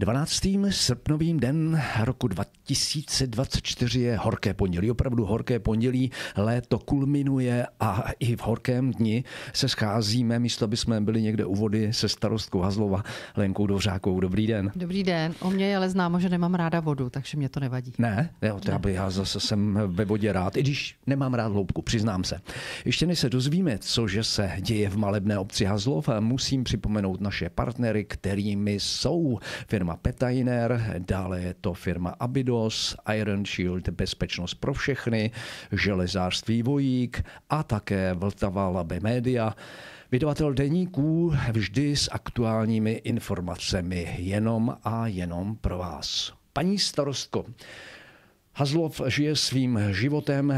12. srpnovým den roku 2024 je horké pondělí, opravdu horké pondělí, léto kulminuje a i v horkém dni se scházíme, místo aby jsme byli někde u vody se starostkou Hazlova Lenkou Dovřákou. Dobrý den. Dobrý den. O mě je ale známo, že nemám ráda vodu, takže mě to nevadí. Ne, jo, to ne. já zase jsem ve vodě rád, i když nemám rád hloubku, přiznám se. Ještě než se dozvíme, cože se děje v malebné obci Hazlov, musím připomenout naše partnery, kterými jsou firma firma Petainer, dále je to firma Abidos, Iron Shield, bezpečnost pro všechny, železářství Vojík a také Vltava Labe Media. Vydavatel deníků vždy s aktuálními informacemi, jenom a jenom pro vás. Paní starostko, Hazlov žije svým životem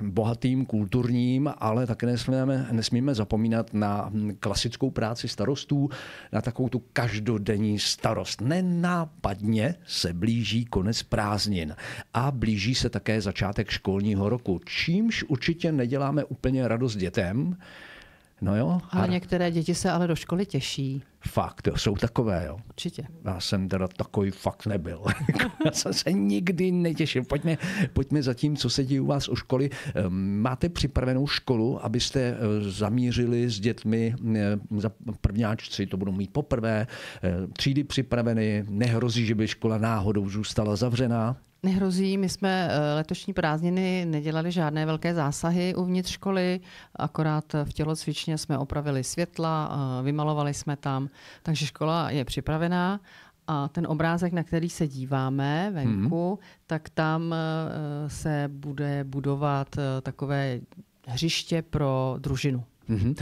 bohatým, kulturním, ale také nesmíme, nesmíme zapomínat na klasickou práci starostů, na takovou tu každodenní starost. Nenápadně se blíží konec prázdnin a blíží se také začátek školního roku, čímž určitě neděláme úplně radost dětem, No jo. A některé děti se ale do školy těší. Fakt, jo, jsou takové, jo. Určitě. Já jsem teda takový fakt nebyl. Já jsem se nikdy netěšil. Pojďme, pojďme za tím, co se děje u vás u školy. Ehm, máte připravenou školu, abyste eh, zamířili s dětmi eh, za prvňáčci, to budou mít poprvé, eh, třídy připraveny, nehrozí, že by škola náhodou zůstala zavřená? Nehrozí, my jsme eh, letošní prázdniny nedělali žádné velké zásahy uvnitř školy, akorát v tělocvičně jsme opravili světla, eh, vymalovali jsme tam, takže škola je připravená a ten obrázek, na který se díváme venku, hmm. tak tam eh, se bude budovat takové hřiště pro družinu. Mm-hmm.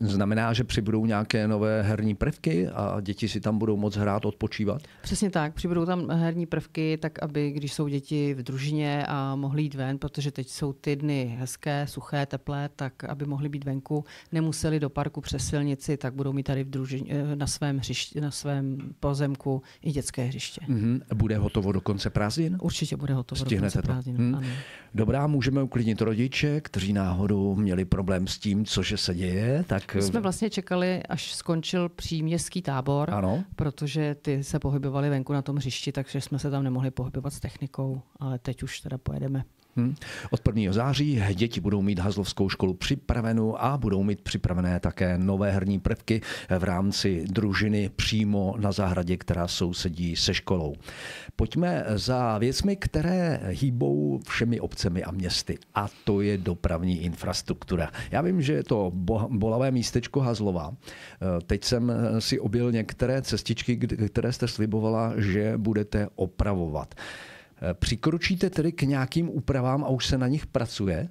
Znamená, že přibudou nějaké nové herní prvky a děti si tam budou moc hrát, odpočívat? Přesně tak, přibudou tam herní prvky, tak aby když jsou děti v družině a mohli jít ven, protože teď jsou ty dny hezké, suché, teplé, tak aby mohli být venku, nemuseli do parku přes silnici, tak budou mít tady v družině, eh, na, svém hřiště, na svém pozemku i dětské hřiště. Mm-hmm. Bude hotovo do konce prázdnin? Určitě bude hotovo Stihnete do konce prázdnin. Hmm. Dobrá, můžeme uklidnit rodiče, kteří náhodou měli problém s tím, cože se děje, tak... My jsme vlastně čekali, až skončil příměstský tábor, ano. protože ty se pohybovali venku na tom hřišti, takže jsme se tam nemohli pohybovat s technikou, ale teď už teda pojedeme. Hmm. Od 1. září děti budou mít Hazlovskou školu připravenou a budou mít připravené také nové herní prvky v rámci družiny přímo na zahradě, která sousedí se školou. Pojďme za věcmi, které hýbou všemi obcemi a městy. A to je dopravní infrastruktura. Já vím, že je to bolavé místečko Hazlova. Teď jsem si objel některé cestičky, které jste slibovala, že budete opravovat. Přikročíte tedy k nějakým úpravám a už se na nich pracuje?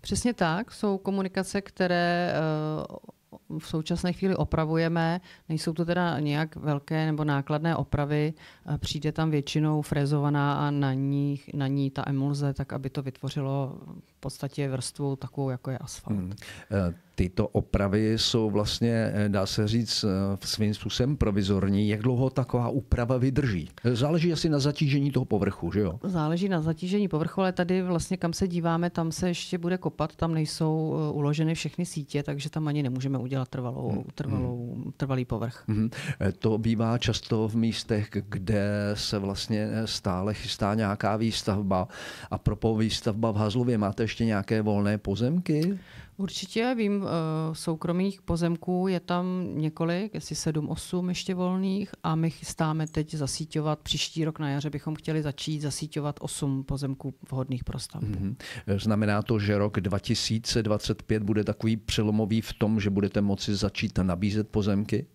Přesně tak. Jsou komunikace, které eh, v současné chvíli opravujeme. Nejsou to teda nějak velké nebo nákladné opravy. Přijde tam většinou frezovaná a na ní, na ní ta emulze, tak aby to vytvořilo v podstatě vrstvu takovou, jako je asfalt. Hmm. Eh, tyto opravy jsou vlastně, eh, dá se říct, eh, svým způsobem provizorní. Jak dlouho taková úprava vydrží? Záleží asi na zatížení toho povrchu, že jo? Záleží na zatížení povrchu, ale tady vlastně, kam se díváme, tam se ještě bude kopat, tam nejsou uloženy všechny sítě, takže tam ani nemůžeme udělat trvalou, hmm. trvalou, trvalý povrch. Hmm. To bývá často v místech, kde se vlastně stále chystá nějaká výstavba a pro výstavba v Hazlově máte ještě nějaké volné pozemky? Určitě vím, eh, soukromých pozemků je tam několik, jestli sedm, osm ještě volných a my chystáme teď zasíťovat, příští rok na jaře bychom chtěli začít zasíťovat osm pozemků vhodných pro stavbu. Mm-hmm. Znamená to, že rok 2025 bude takový přelomový v tom, že budete moci začít nabízet pozemky?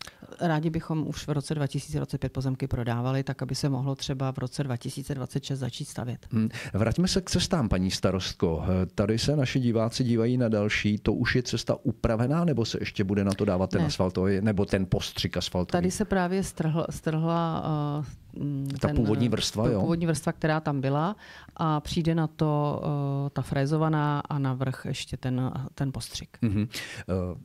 Rádi bychom už v roce 2025 pozemky prodávali, tak aby se mohlo třeba v roce 2026 začít stavět. Hmm. Vraťme se k cestám, paní starostko. Tady se naši diváci dívají na další. To už je cesta upravená, nebo se ještě bude na to dávat ten ne. asfaltový, nebo ten postřik asfaltový? Tady se právě strhl, strhla uh, ta ten, původní vrstva, jo? původní vrstva, která tam byla a přijde na to uh, ta frézovaná a navrch ještě ten, ten postřik. Mm-hmm. Uh,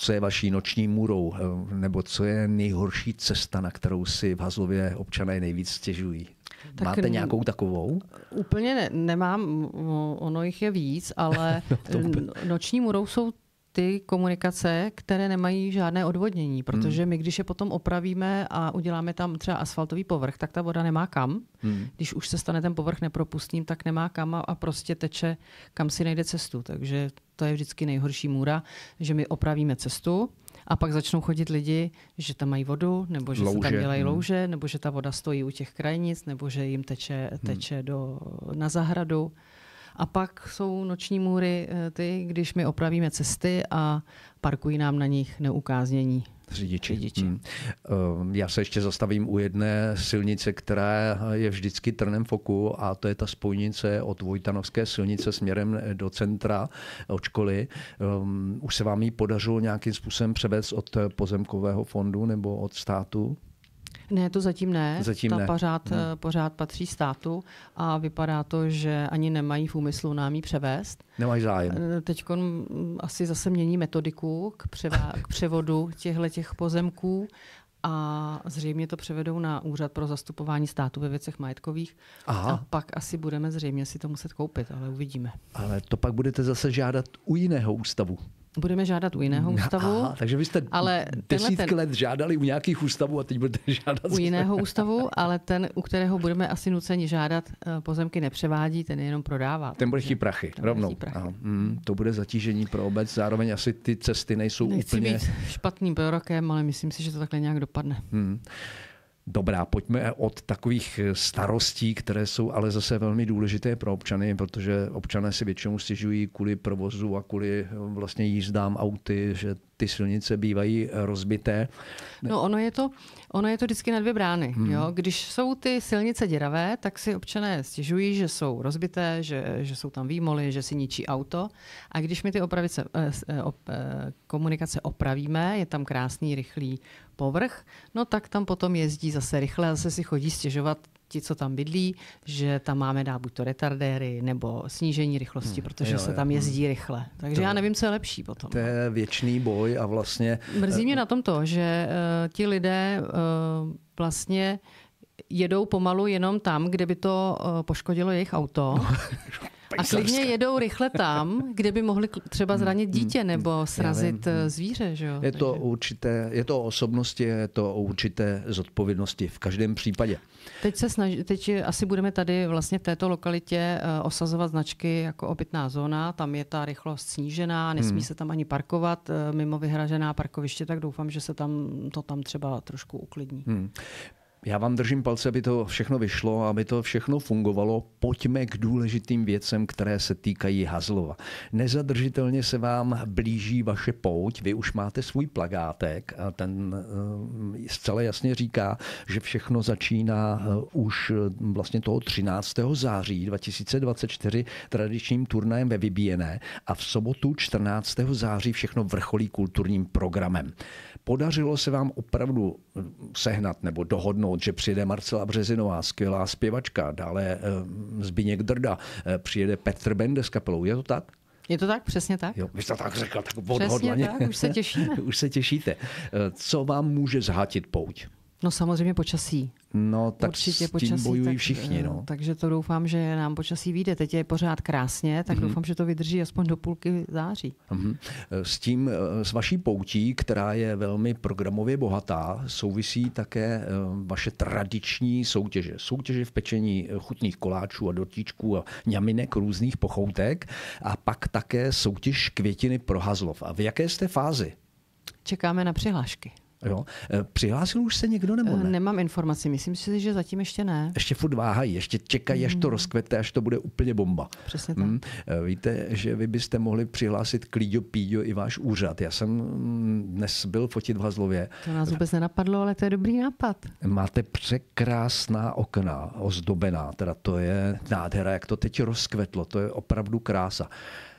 co je vaší noční můrou, eh, nebo co je nejhorší cesta, na kterou si v Hazlově občané nejvíc stěžují? Tak Máte nějakou takovou? Úplně ne, nemám, ono jich je víc, ale no, noční můrou jsou ty komunikace, které nemají žádné odvodnění, protože my, když je potom opravíme a uděláme tam třeba asfaltový povrch, tak ta voda nemá kam. Hmm. Když už se stane ten povrch nepropustným, tak nemá kam a, a prostě teče, kam si najde cestu. Takže to je vždycky nejhorší můra, že my opravíme cestu, a pak začnou chodit lidi, že tam mají vodu, nebo že louže. se tam dělají hmm. louže, nebo že ta voda stojí u těch krajnic, nebo že jim teče, teče hmm. do, na zahradu. A pak jsou noční můry eh, ty, když my opravíme cesty a parkují nám na nich neukáznění řidiči. řidiči. Hmm. Já se ještě zastavím u jedné silnice, která je vždycky trnem foku a to je ta spojnice od Vojtanovské silnice směrem do centra od školy. Ehm, už se vám ji podařilo nějakým způsobem převést od pozemkového fondu nebo od státu? Ne, to zatím ne. Zatím Ta ne. Pořád, hmm. pořád patří státu a vypadá to, že ani nemají v úmyslu nám ji převést. Nemají zájem. Eh, Teď asi zase mění metodiku k, převa- k převodu těchto těch pozemků a zřejmě to převedou na úřad pro zastupování státu ve věcech majetkových. Aha. A pak asi budeme zřejmě si to muset koupit, ale uvidíme. Ale to pak budete zase žádat u jiného ústavu budeme žádat u jiného ústavu. Aha, takže vy jste ale desítky ten, let žádali u nějakých ústavů a teď budete žádat. U jiného ústavu, ale ten, u kterého budeme asi nuceni žádat, eh, pozemky nepřevádí, ten jenom prodává. Ten bude chtít prachy, ten rovnou. Prachy. Aha, mm, to bude zatížení pro obec, zároveň asi ty cesty nejsou Nechci úplně... být špatným prorokem, ale myslím si, že to takhle nějak dopadne. Hmm. Dobrá, pojďme od takových starostí, které jsou ale zase velmi důležité pro občany, protože občané si většinou stěžují kvůli provozu a kvůli vlastně jízdám auty, že ty silnice bývají rozbité. No ono je to, ono je to vždycky na dvě brány. Hmm. Jo? Když jsou ty silnice děravé, tak si občané stěžují, že jsou rozbité, že, že jsou tam výmoly, že si ničí auto. A když my ty opravice, eh, eh, op, eh, komunikace opravíme, je tam krásný, rychlý povrch, no tak tam potom jezdí zase rychle a zase si chodí stěžovat ti, co tam bydlí, že tam máme dát buď to retardéry nebo snížení rychlosti, hmm, protože jo, se tam jezdí hmm. rychle. Takže to, já nevím, co je lepší potom. To je věčný boj a vlastně... Mrzí mě na tom to, že uh, ti lidé uh, vlastně jedou pomalu jenom tam, kde by to uh, poškodilo jejich auto. A klidně jedou rychle tam, kde by mohli třeba hmm, zranit dítě hmm, nebo srazit eh, zvíře. Že jo? Je, to určité, je to o osobnosti, je to o určité zodpovědnosti v každém případě. Teď, se snaž, teď asi budeme tady vlastně v této lokalitě uh, osazovat značky jako obytná zóna. Tam je ta rychlost snížená, nesmí hmm. se tam ani parkovat uh, mimo vyhražená parkoviště, tak doufám, že se tam to tam třeba trošku uklidní. Hmm. Já vám držím palce, aby to všechno vyšlo, aby to všechno fungovalo. Pojďme k důležitým věcem, které se týkají Hazlova. Nezadržitelně se vám blíží vaše pouť, vy už máte svůj plagátek a ten uh, zcela jasně říká, že všechno začíná uh, už uh, vlastně toho 13. září 2024 tradičním turnajem ve Vybíjené a v sobotu 14. září všechno vrcholí kulturním programem. Podařilo se vám opravdu sehnat nebo dohodnout, že přijede Marcela Březinová, skvělá zpěvačka, dále eh, Zbigněk Drda, eh, přijede Petr Bende s kapelou. Je to tak? Je to tak? Přesně tak? Jo, vy jste tak řekl, tak odhodlaně. Přesně tak, už se těšíme. už se těšíte. Eh, co vám může zhatit pouť? No samozřejmě počasí. No tak Určitě s tím počasí, bojují tak, všichni. No. Takže to doufám, že nám počasí vyjde. Teď je pořád krásně, tak mm-hmm. doufám, že to vydrží aspoň do půlky září. Mm-hmm. S tím, eh, s vaší poutí, která je velmi programově bohatá, souvisí také eh, vaše tradiční soutěže. Soutěže v pečení eh, chutných koláčů a dotíčků a ňaminek různých pochoutek a pak také soutěž květiny pro Hazlov. A v jaké jste fázi? Čekáme na přihlášky. Jo. E, přihlásil už se někdo nebo ne? Nemám informaci, myslím si, že zatím ještě ne. Ještě furt váhají, ještě čekají, až to hmm. rozkvete, až to bude úplně bomba. Přesně tak. Hmm. Víte, že vy byste mohli přihlásit Klíďo Píďo i váš úřad. Já jsem mm, dnes byl fotit v Hazlově. To nás vůbec nenapadlo, ale to je dobrý nápad. Máte překrásná okna, ozdobená, teda to je nádhera, jak to teď rozkvetlo, to je opravdu krása.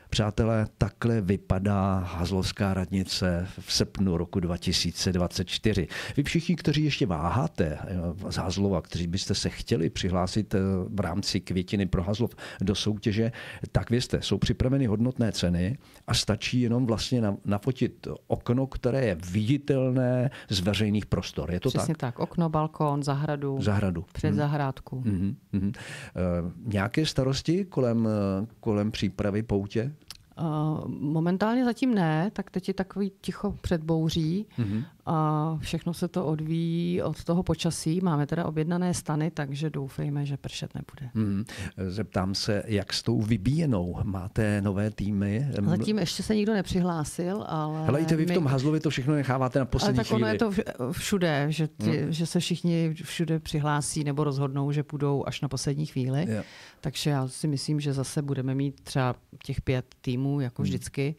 Přátelé, takhle vypadá Hazlovská radnice v srpnu roku 2024. Vy všichni, kteří ještě váháte eh, z Hazlova, kteří byste se chtěli přihlásit eh, v rámci květiny pro Hazlov do soutěže, tak vězte, jsou připraveny hodnotné ceny a stačí jenom vlastně nafotit okno, které je viditelné z veřejných prostor. Je to Přesně tak? tak. Okno, balkón, zahradu. Zahradu. Před hmm. zahrádku. Hmm. Hmm. E, nějaké starosti kolem, kolem přípravy poutě? Momentálně zatím ne, tak teď je takový ticho před bouří mm-hmm. a všechno se to odvíjí od toho počasí. Máme teda objednané stany, takže doufejme, že pršet nebude. Mm-hmm. Zeptám se, jak s tou vybíjenou? Máte nové týmy? Zatím ještě se nikdo nepřihlásil, ale... Helejte, vy v tom my... Hazlově to všechno necháváte na poslední ale tak chvíli. ono je to všude, že, ty, mm. že se všichni všude přihlásí nebo rozhodnou, že půjdou až na poslední chvíli. Yeah. Takže já si myslím, že zase budeme mít třeba těch pět týmů, jako hmm. vždycky.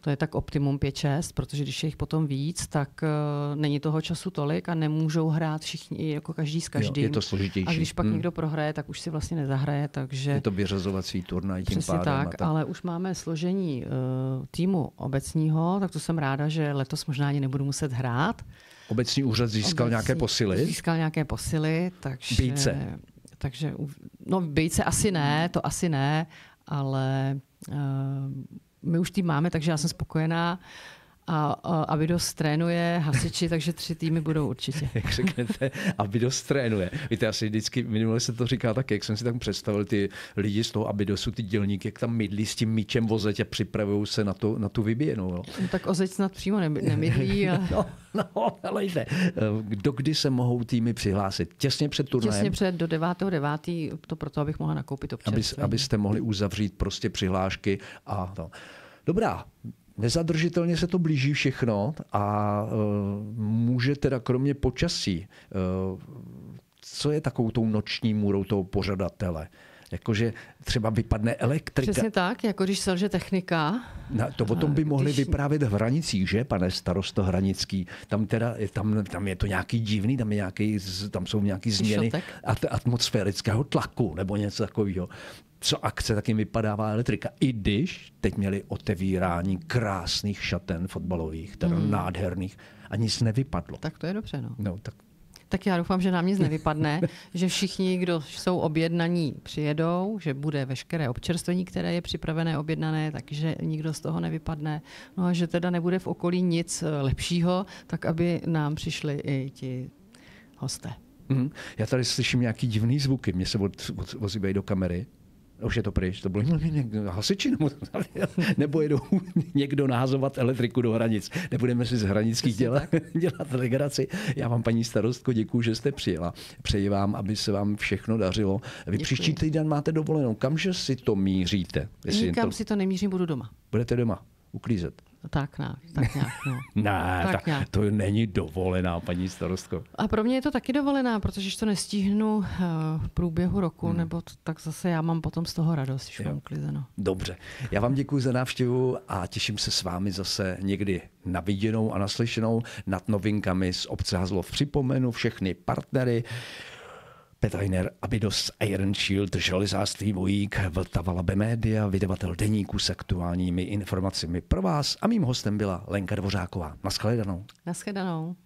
To je tak optimum 5-6, protože když je jich potom víc, tak uh, není toho času tolik a nemůžou hrát všichni, jako každý s každým. Jo, je to složitější. A když pak hmm. někdo prohraje, tak už si vlastně nezahraje. Takže... Je to vyřazovací turnaj tím Přesně pádem. tak, tak, ale už máme složení uh, týmu obecního, tak to jsem ráda, že letos možná ani nebudu muset hrát. Obecní úřad získal Obecní, nějaké posily? Získal nějaké posily, takže... Bejce. Takže, no bejce asi ne, to asi ne, ale my už tým máme, takže já jsem spokojená. A, a Abidos trénuje hasiči, takže tři týmy budou určitě. jak řeknete, Abidos trénuje. Víte, asi vždycky, minule se to říká tak, jak jsem si tam představil ty lidi z toho Abidosu, ty dělníky, jak tam mydlí s tím míčem vozeť a připravují se na, to, na tu vyběnou. No, tak ozec snad přímo nemydlí. Ale... no, no, ale jde. Do kdy se mohou týmy přihlásit? Těsně před turnajem? Těsně před do 9.9. to proto, abych mohla nakoupit občerstvení. Aby, abyste mohli uzavřít prostě přihlášky a to. Dobrá, nezadržitelně se to blíží všechno a uh, může teda kromě počasí, uh, co je takovou tou noční můrou toho pořadatele? Jakože třeba vypadne elektrika. Přesně tak, jako když selže technika. Na, to o tom by mohli když... vyprávět v Hranicích, že, pane starosto Hranický? Tam teda, tam, tam je to nějaký divný, tam, je nějaký, tam jsou nějaké změny at, atmosférického tlaku nebo něco takového co akce, tak jim vypadává elektrika. I když teď měli otevírání krásných šaten fotbalových, teda mm. nádherných, a nic nevypadlo. Tak to je dobře, no. no tak tak já doufám, že nám nic nevypadne, že všichni, kdo jsou objednaní, přijedou, že bude veškeré občerstvení, které je připravené, objednané, takže nikdo z toho nevypadne. No a že teda nebude v okolí nic eh, lepšího, tak aby nám přišli i ti hosté. Mm. Já tady slyším nějaký divný zvuky, mě se od, od, ozývají do kamery. Už je to pryč, to bylo hasiči nebo, nebo jedou někdo nahazovat elektriku do hranic. Nebudeme si z hranických dělat, dělat legraci. Já vám, paní starostko, děkuji, že jste přijela. Přeji vám, aby se vám všechno dařilo. Vy děkuji. příští týden máte dovolenou. Kamže si to míříte? Nikam to... si to nemířím, budu doma. Budete doma uklízet. Tak, ne, tak nějak, no. ne, tak, tak nějak. to není dovolená, paní starostko. A pro mě je to taky dovolená, protože když to nestihnu uh, v průběhu roku, hmm. nebo to, tak zase já mám potom z toho radost, když mám uklizeno. Dobře, já vám děkuji za návštěvu a těším se s vámi zase někdy na viděnou a naslyšenou nad novinkami z obce Hazlov. Připomenu všechny partnery, Petajner, Abidos, Iron Shield, železářství Vojík, Vltava Labe Media, vydavatel deníku s aktuálními informacemi pro vás a mým hostem byla Lenka Dvořáková. Naschledanou. Naschledanou.